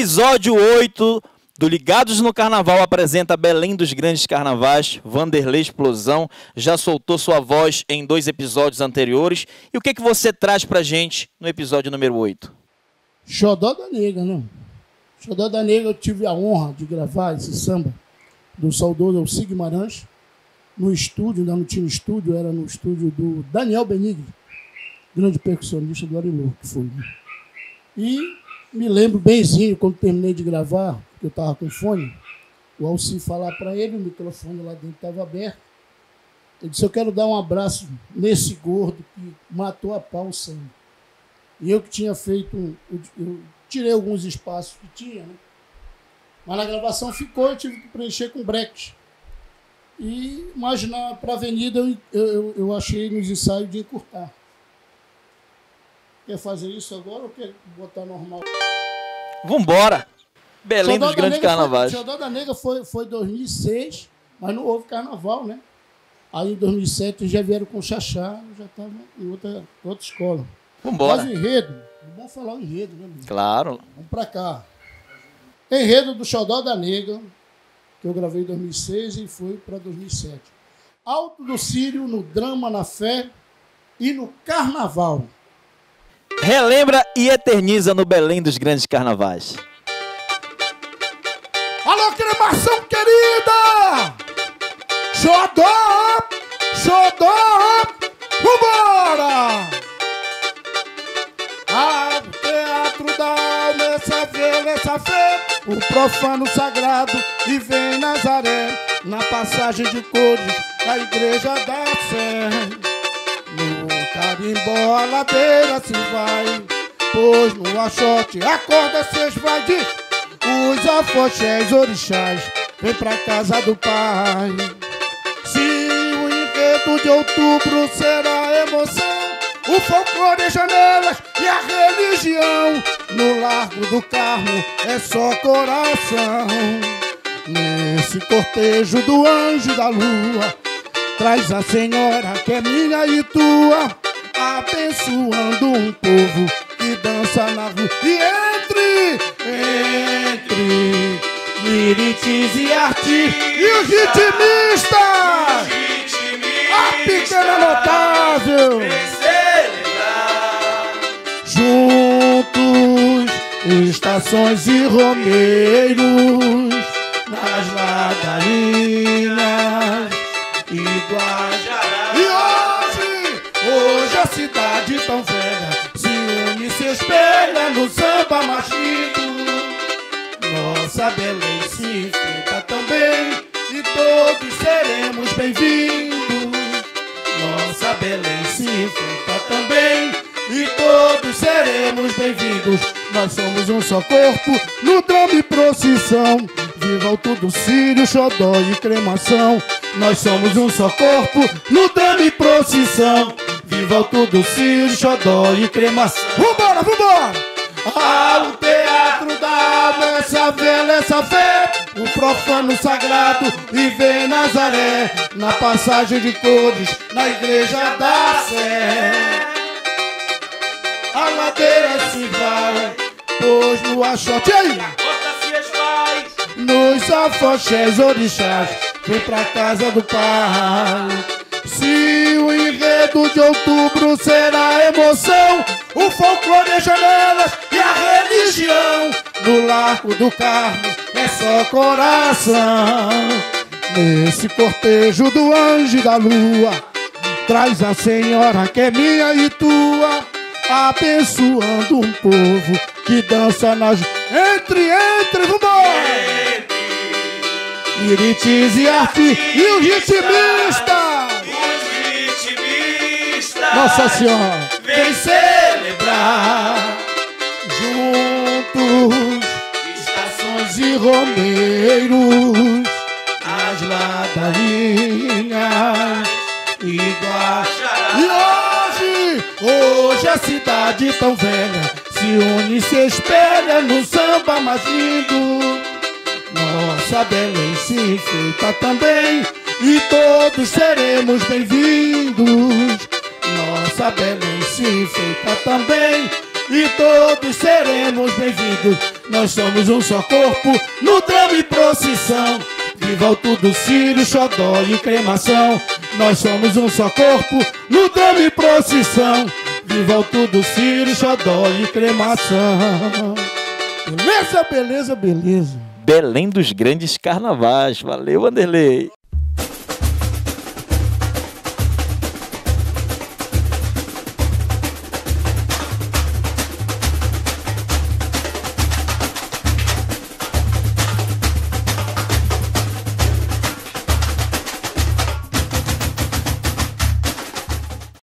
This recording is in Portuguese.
Episódio 8 do Ligados no Carnaval apresenta Belém dos Grandes Carnavais. Vanderlei Explosão já soltou sua voz em dois episódios anteriores. E o que, que você traz pra gente no episódio número 8? Xodó da Negra, né? Xodó da Negra, eu tive a honra de gravar esse samba do saudoso Elci Guimarães no estúdio, ainda não tinha estúdio, era no estúdio do Daniel Benigni, grande percussionista do Arilô, que foi. Né? E me lembro benzinho, quando terminei de gravar, que eu estava com fone, o Alci falar para ele, o microfone lá dentro estava aberto. Ele disse, eu quero dar um abraço nesse gordo que matou a pau. E eu que tinha feito, eu, tirei alguns espaços que tinha, né? Mas na gravação ficou, eu tive que preencher com break. E, mas para a avenida eu, eu, eu achei nos ensaios de encurtar. Quer fazer isso agora ou quer botar normal? Vambora! Belém Xodó dos Grandes Carnavais. Foi, Xodó da Negra foi, foi 2006, mas não houve carnaval, né? Aí em 2007 já vieram com Xaxá, já estava em outra, outra escola. Vambora! Mas o enredo, é bom falar o enredo, né, amigo? Claro. Vamos pra cá. Enredo do Xodó da Negra, que eu gravei em 2006 e foi para 2007. Alto do Sírio no drama, na fé e no carnaval. Relembra e eterniza no Belém dos Grandes Carnavais. Alô, cremação querida! Xodó! Xodó! Vambora! Ah, teatro da alma, essa vela, essa fé, o profano sagrado e vem Nazaré, na passagem de cores da igreja da fé. No carimbó a ladeira se vai, pois no achote a corda se esvade. Os afoxés orixás vem pra casa do pai. Se o enredo de outubro será emoção, o folclore janelas e a religião. No Largo do Carmo é só coração. Nesse cortejo do anjo da lua, traz a senhora que é minha e tua, abençoando um povo que dança na rua. E entre, entre Miritis e Arte e os ritmistas, a pequena notável, juntos, estações e romeiros, nas ladainhas espelha no samba mais lindo. Nossa Belém se enfeita também e todos seremos bem-vindos. Nossa Belém se enfeita também e todos seremos bem-vindos. Nós somos um só corpo no drama e procissão. Viva o tudo sírio, xodó e cremação. Nós somos um só corpo no drama e procissão. Viva o tudo sírio, xodó e cremação. Vambora, vambora! Ah, o teatro da alma, essa vela, essa fé, o profano sagrado e vem Nazaré, na passagem de cores, na igreja da Sé. A ladeira se vai, pois no achote aí, nos afoxés orixás, vem pra casa do pai. De outubro será emoção, o folclore é janelas e a religião. No Largo do Carmo é só coração. Nesse cortejo do anjo e da lua, traz a senhora que é minha e tua, abençoando um povo que dança nas. Entre, entre, vambora! Iritis e arte e o ritmista! Nossa Senhora! Vem celebrar juntos estações e romeiros, as ladainhas e Guaxará. E hoje, hoje a cidade tão velha se une e se espelha no samba mais lindo. Nossa Belém se enfeita também e todos seremos bem-vindos. Nossa Belém se enfeita também e todos seremos bem-vindos. Nós somos um só corpo, no drama e procissão. Viva o tudo Sírio, xodó e cremação. Nós somos um só corpo, no drama e procissão. Viva o tudo Sírio, xodó e cremação. Beleza, beleza, beleza. Belém dos grandes carnavais. Valeu, Vanderlei.